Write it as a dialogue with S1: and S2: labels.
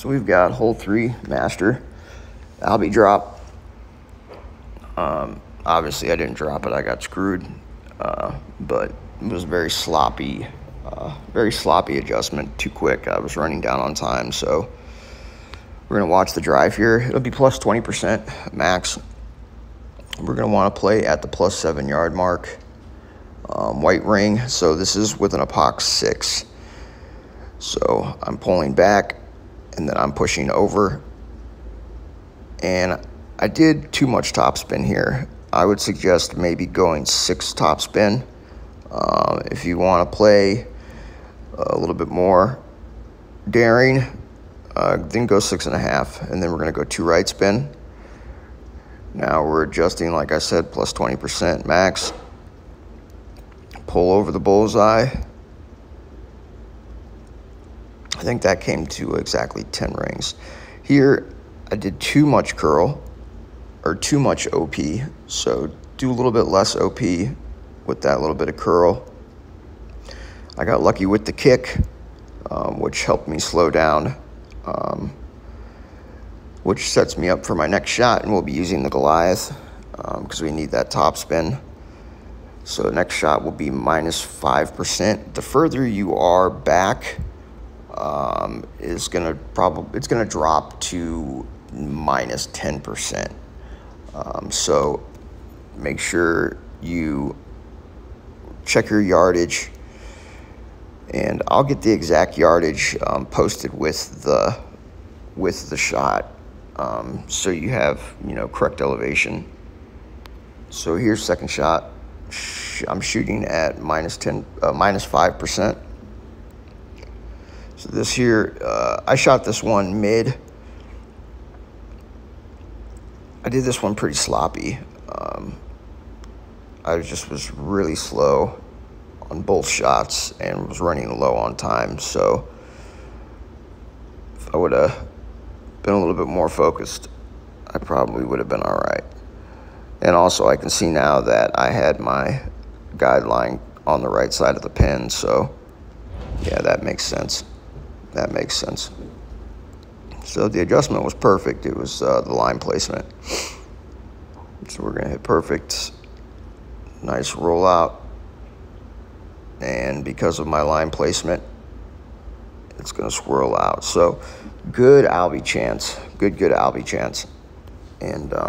S1: So we've got hole three, master, Albie drop. Um, obviously, I didn't drop it. I got screwed, uh, but it was very sloppy, uh, very sloppy adjustment. Too quick. I was running down on time, so we're gonna watch the drive here. It'll be plus 20% max. We're gonna want to play at the plus seven yard mark. Um, white ring. So this is with an Apoc six. So I'm pulling back and then I'm pushing over. And I did too much topspin here. I would suggest maybe going six topspin. Um, if you want to play a little bit more daring, uh, then go six and a half. And then we're going to go two right spin. Now we're adjusting, like I said, plus 20% max. Pull over the bullseye. I think that came to exactly 10 rings. Here, I did too much curl or too much OP. So do a little bit less OP with that little bit of curl. I got lucky with the kick, um, which helped me slow down, um, which sets me up for my next shot. And we'll be using the Goliath because um, we need that top spin. So the next shot will be minus 5%. The further you are back, um, is going to probably, it's going to drop to minus 10%. Um, so make sure you check your yardage and I'll get the exact yardage um, posted with the with the shot. Um, so you have you know correct elevation. So here's second shot. I'm shooting at minus 10 uh, minus 5% so this here, uh, I shot this one mid. I did this one pretty sloppy. Um, I just was really slow on both shots and was running low on time. So if I would have been a little bit more focused, I probably would have been all right. And also I can see now that I had my guideline on the right side of the pin. So yeah, that makes sense that makes sense. So the adjustment was perfect. It was uh, the line placement. So we're going to hit perfect. Nice rollout. And because of my line placement, it's going to swirl out. So good Albie chance. Good, good Albie chance. And... Uh,